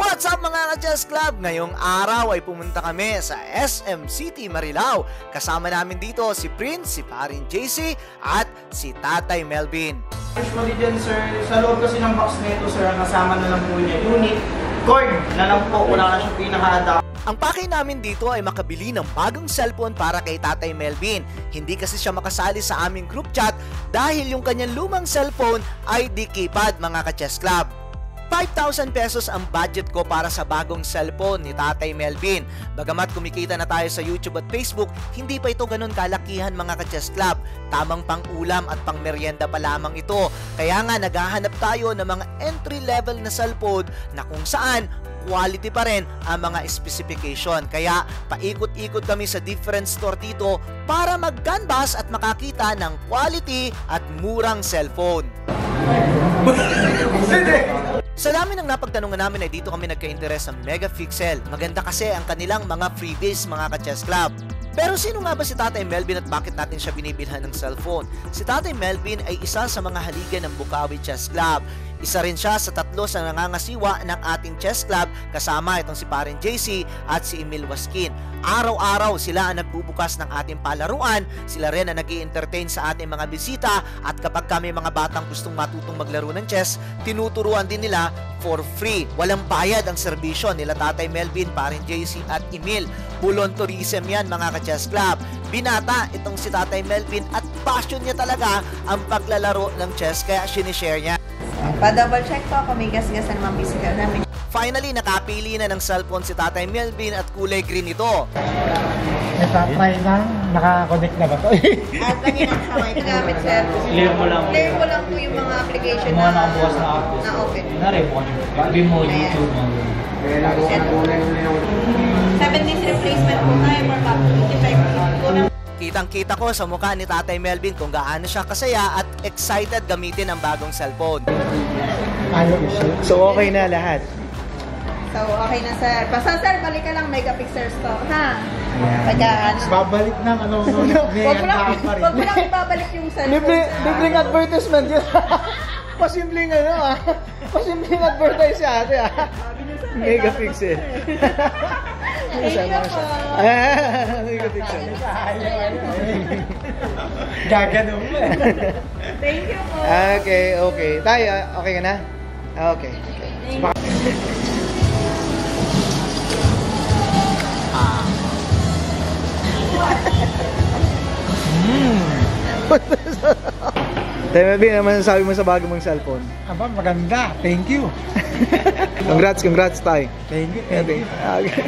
What's up mga ka-Chess Club? Ngayong araw ay pumunta kami sa SM City, Marilao. Kasama namin dito si Prince, si Parin JC at si Tatay Melvin. Usually dyan sir, sa loob kasi ng box nito sir, kasama na lang po niya, unit, cord na lang po, wala na siyang pinaka-adapt. Ang pakay namin dito ay makabili ng bagong cellphone para kay Tatay Melvin. Hindi kasi siya makasali sa aming group chat dahil yung kanyang lumang cellphone ay di keypad mga ka-Chess Club. 5,000 pesos ang budget ko para sa bagong cellphone ni Tatay Melvin. Bagamat kumikita na tayo sa YouTube at Facebook, hindi pa ito ganun kalakihan mga ka-chess club. Tamang pang-ulam at pang-merienda pa lamang ito. Kaya nga naghahanap tayo ng mga entry-level na cellphone na kung saan quality pa rin ang mga specification. Kaya paikot-ikot kami sa different store dito para mag-canvas at makakita ng quality at murang cellphone. Ng napagtanungan namin ay dito kami nagka-interes sa Megapixel. Maganda kasi ang kanilang mga freebies mga ka-chess club. Pero sino nga ba si Tatay Melvin at bakit natin siya binibilhan ng cellphone? Si Tatay Melvin ay isa sa mga haligan ng Bukawi Chess Club. Isa rin siya sa tatlo sa nangangasiwa ng ating chess club kasama itong si Parin JC at si Emil Waskin. Araw-araw sila ang nagbubukas ng ating palaruan, sila rin ang nag entertain sa ating mga bisita at kapag kami mga batang gustong matutong maglaro ng chess, tinuturuan din nila for free. Walang bayad ang serbisyo nila Tatay Melvin, Parin JC at Emil. Bulon tourism yan mga ka-chess club. Binata itong si Tatay Melvin at passion niya talaga ang paglalaro ng chess kaya sinishare niya. Pa-double check po kung may gas-gasan naman physical namin. Finally, nakapili na ng cellphone si Tatay Melvin at kulay green ito. Nagtatry lang, nakakonect na ba to? At lagi na sa may gamit, sir. Clear mo lang. Clear mo lang po yung mga application mga nakabukas na app. na open. Kunwari mo, FB mo, YouTube mo. 7 days replacement po tayo for back 55 Kulang Kitang-kita ko sa mukha ni Tatay Melvin kung gaano siya kasaya at excited gamitin ang bagong cellphone. Ayos. So okay na lahat. So, okay na, sir. Basta, sir, balik ka lang megapixel store, ha? Ayan. Pagka, ano. Babalik ng ano, no, Huwag mo lang, huwag mo lang ibabalik yung cellphone. Libre, libreng advertisement yun. Pasimpleng ano ah. Pasimpleng advertise si ate ah. Megapixel. Thank you po. Ah, megapixel. Gagano mo eh. Thank you po. Okay, okay. Tayo, okay ka na? Okay. okay. Tayo, Mabi, ano masasabi mo sa bago mong cellphone? Aba, maganda. Thank you. Congrats, congrats tayo. Thank you. Thank you. Okay.